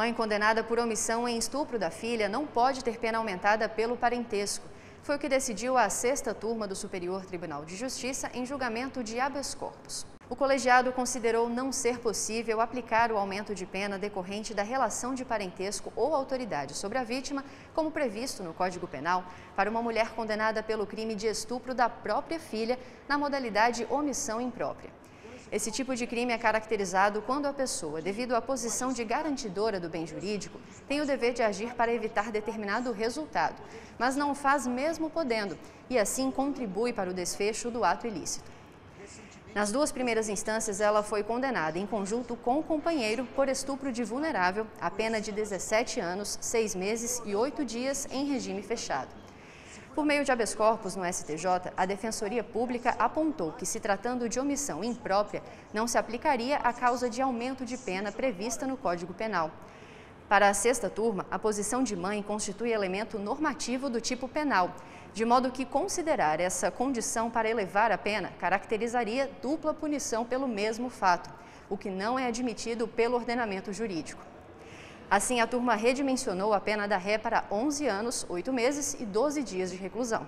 Mãe condenada por omissão em estupro da filha não pode ter pena aumentada pelo parentesco. Foi o que decidiu a sexta turma do Superior Tribunal de Justiça em julgamento de habeas corpus. O colegiado considerou não ser possível aplicar o aumento de pena decorrente da relação de parentesco ou autoridade sobre a vítima, como previsto no Código Penal, para uma mulher condenada pelo crime de estupro da própria filha na modalidade omissão imprópria. Esse tipo de crime é caracterizado quando a pessoa, devido à posição de garantidora do bem jurídico, tem o dever de agir para evitar determinado resultado, mas não o faz mesmo podendo, e assim contribui para o desfecho do ato ilícito. Nas duas primeiras instâncias, ela foi condenada em conjunto com o companheiro por estupro de vulnerável, a pena de 17 anos, 6 meses e 8 dias em regime fechado. Por meio de habeas corpus no STJ, a Defensoria Pública apontou que, se tratando de omissão imprópria, não se aplicaria a causa de aumento de pena prevista no Código Penal. Para a sexta turma, a posição de mãe constitui elemento normativo do tipo penal, de modo que considerar essa condição para elevar a pena caracterizaria dupla punição pelo mesmo fato, o que não é admitido pelo ordenamento jurídico. Assim, a turma redimensionou a pena da ré para 11 anos, 8 meses e 12 dias de reclusão.